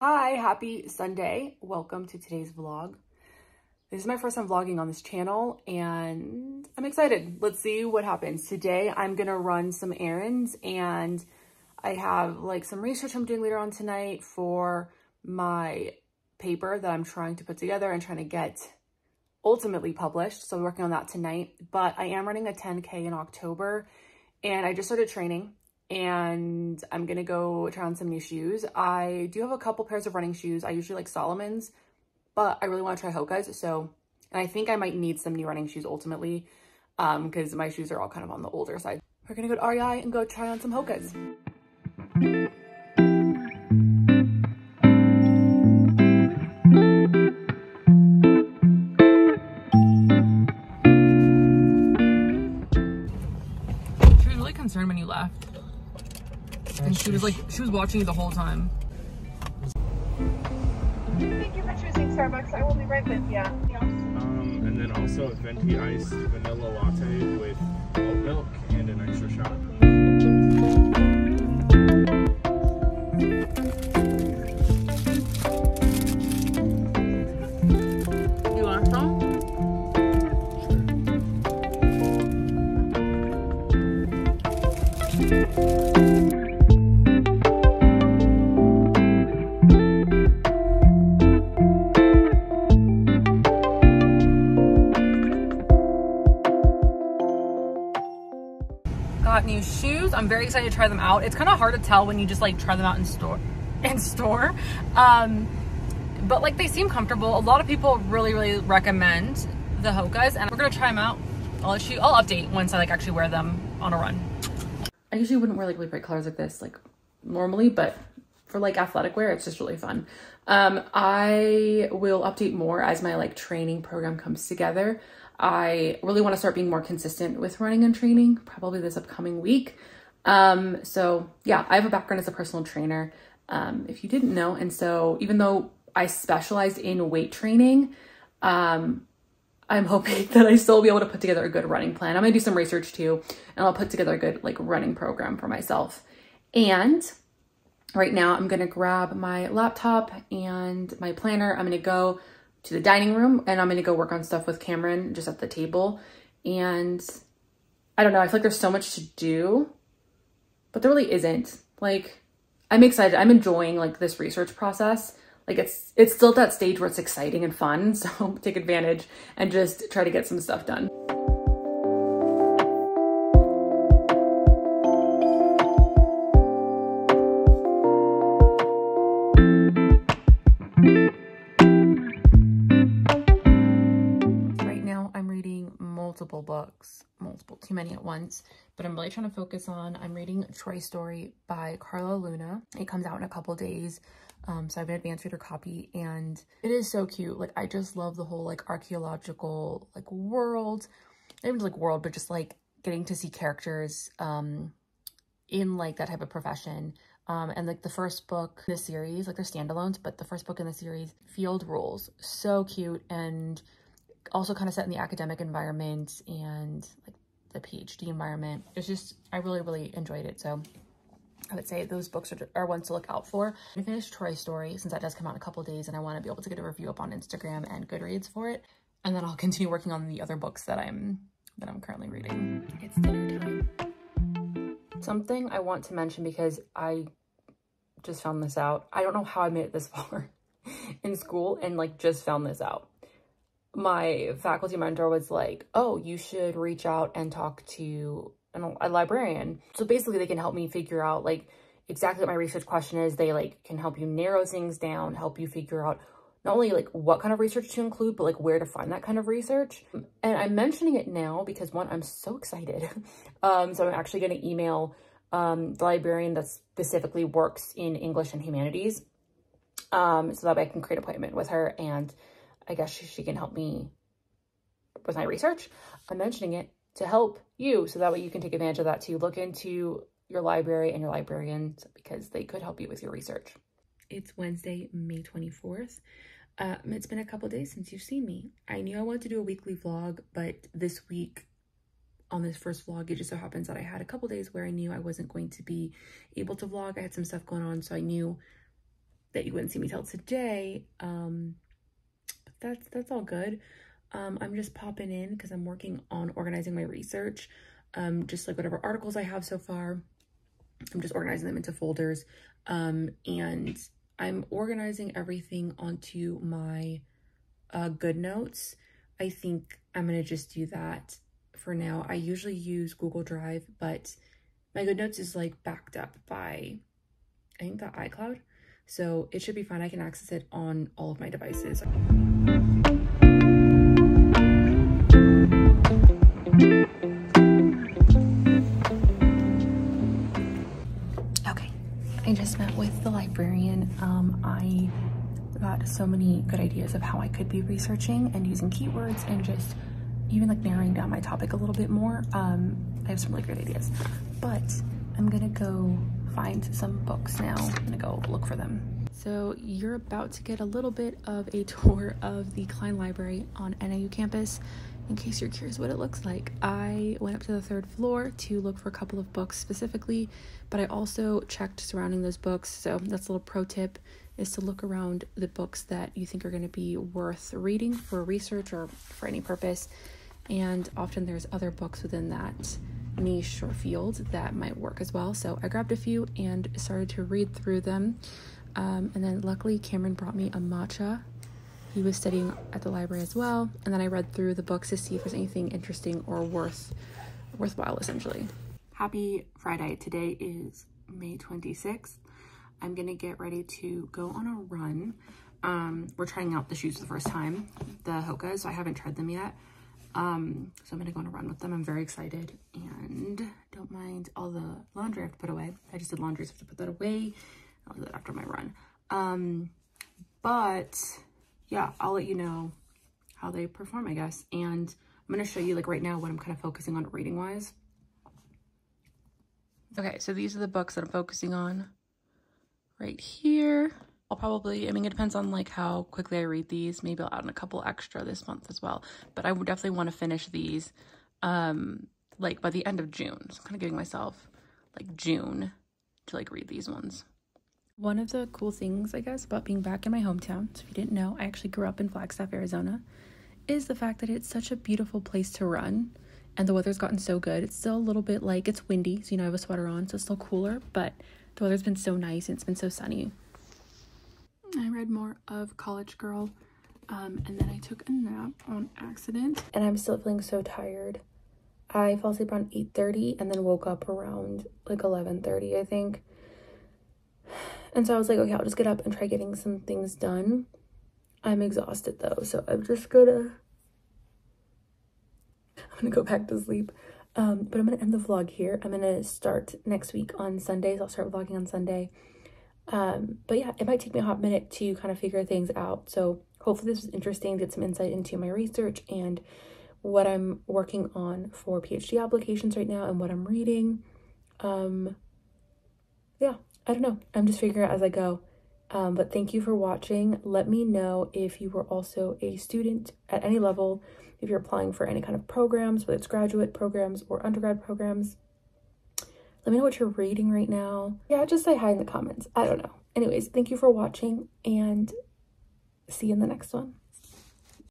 Hi, happy Sunday. Welcome to today's vlog. This is my first time vlogging on this channel and I'm excited. Let's see what happens. Today I'm gonna run some errands and I have like some research I'm doing later on tonight for my paper that I'm trying to put together and trying to get ultimately published. So I'm working on that tonight, but I am running a 10K in October and I just started training and I'm gonna go try on some new shoes. I do have a couple pairs of running shoes. I usually like Salomon's, but I really wanna try Hoka's. So, and I think I might need some new running shoes ultimately um, because my shoes are all kind of on the older side. We're gonna go to REI and go try on some Hoka's. Concerned when you left. And she was like, she was watching you the whole time. Thank you for choosing Starbucks. I will be right with you. Um, and then also venti iced vanilla latte with oat milk and an extra shot. You want some? Got new shoes. I'm very excited to try them out. It's kind of hard to tell when you just like try them out in store. In store. Um, but like they seem comfortable. A lot of people really, really recommend the Hoka's and we're gonna try them out. I'll let you, I'll update once I like actually wear them on a run. I usually wouldn't wear like really bright colors like this like normally, but for like athletic wear, it's just really fun. Um, I will update more as my like training program comes together. I really want to start being more consistent with running and training probably this upcoming week. Um, so yeah, I have a background as a personal trainer. Um, if you didn't know. And so even though I specialized in weight training, um, I'm hoping that I still be able to put together a good running plan. I'm gonna do some research too, and I'll put together a good like running program for myself. And right now I'm gonna grab my laptop and my planner. I'm gonna go to the dining room and I'm gonna go work on stuff with Cameron just at the table. And I don't know, I feel like there's so much to do, but there really isn't. Like, I'm excited. I'm enjoying like this research process. Like it's it's still at that stage where it's exciting and fun. So take advantage and just try to get some stuff done. Multiple books, multiple, too many at once, but I'm really trying to focus on, I'm reading Troy Story by Carla Luna. It comes out in a couple days. Um, so I have an advanced reader copy and it is so cute. Like I just love the whole like archaeological like world, not even like world, but just like getting to see characters um, in like that type of profession. Um, and like the first book in the series, like they're standalones, but the first book in the series, Field Rules, so cute and also kind of set in the academic environment and like the PhD environment. It's just, I really, really enjoyed it. So I would say those books are, are ones to look out for. I finished Troy Story since that does come out in a couple days and I want to be able to get a review up on Instagram and Goodreads for it. And then I'll continue working on the other books that I'm that I'm currently reading. It's dinner time. Something I want to mention because I just found this out. I don't know how I made it this far in school and like just found this out. My faculty mentor was like, oh, you should reach out and talk to an, a librarian. So basically they can help me figure out like exactly what my research question is. They like can help you narrow things down, help you figure out not only like what kind of research to include, but like where to find that kind of research. And I'm mentioning it now because one, I'm so excited. um, so I'm actually going to email um, the librarian that specifically works in English and humanities um, so that I can create an appointment with her and I guess she, she can help me with my research. I'm mentioning it to help you so that way you can take advantage of that too. Look into your library and your librarians because they could help you with your research. It's Wednesday, May 24th. Um, it's been a couple days since you've seen me. I knew I wanted to do a weekly vlog, but this week on this first vlog, it just so happens that I had a couple days where I knew I wasn't going to be able to vlog. I had some stuff going on, so I knew that you wouldn't see me till today. Um, that's, that's all good. Um, I'm just popping in because I'm working on organizing my research. Um, just like whatever articles I have so far, I'm just organizing them into folders. Um, and I'm organizing everything onto my uh, GoodNotes. I think I'm going to just do that for now. I usually use Google Drive, but my GoodNotes is like backed up by, I think the iCloud. So it should be fine. I can access it on all of my devices. Okay, I just met with the librarian. Um, I got so many good ideas of how I could be researching and using keywords and just even like narrowing down my topic a little bit more. Um, I have some really great ideas, but I'm gonna go find some books now. I'm gonna go look for them. So you're about to get a little bit of a tour of the Cline Library on NAU campus. In case you're curious what it looks like, I went up to the third floor to look for a couple of books specifically, but I also checked surrounding those books. So that's a little pro tip is to look around the books that you think are going to be worth reading for research or for any purpose. And often there's other books within that niche or field that might work as well. So I grabbed a few and started to read through them. Um, and then luckily Cameron brought me a matcha. He was studying at the library as well. And then I read through the books to see if there's anything interesting or worth worthwhile essentially. Happy Friday. Today is May 26th. I'm gonna get ready to go on a run. Um, we're trying out the shoes for the first time, the Hokas, so I haven't tried them yet. Um, so I'm gonna go on a run with them. I'm very excited don't mind all the laundry I have to put away. I just did laundry, so I have to put that away. I'll do that after my run. Um, but yeah, I'll let you know how they perform, I guess. And I'm gonna show you like right now what I'm kind of focusing on reading wise. Okay, so these are the books that I'm focusing on right here. I'll probably, I mean, it depends on like how quickly I read these. Maybe I'll add in a couple extra this month as well. But I would definitely want to finish these um, like by the end of June. So I'm kind of giving myself like June to like read these ones. One of the cool things, I guess, about being back in my hometown, so if you didn't know, I actually grew up in Flagstaff, Arizona, is the fact that it's such a beautiful place to run and the weather's gotten so good. It's still a little bit like it's windy, so you know I have a sweater on, so it's still cooler, but the weather's been so nice and it's been so sunny. I read more of College Girl um, and then I took a nap on accident and I'm still feeling so tired. I fell asleep around 8.30 and then woke up around like 11.30 I think. And so I was like, okay, I'll just get up and try getting some things done. I'm exhausted though, so I'm just gonna I'm gonna go back to sleep. Um, but I'm gonna end the vlog here. I'm gonna start next week on Sundays. I'll start vlogging on Sunday. Um, but yeah, it might take me a hot minute to kind of figure things out. So hopefully this was interesting, get some insight into my research and what I'm working on for PhD applications right now and what I'm reading. Um, yeah, I don't know. I'm just figuring out as I go. Um, but thank you for watching. Let me know if you were also a student at any level, if you're applying for any kind of programs, whether it's graduate programs or undergrad programs. Let me know what you're reading right now. Yeah, just say hi in the comments. I don't know. Anyways, thank you for watching and see you in the next one.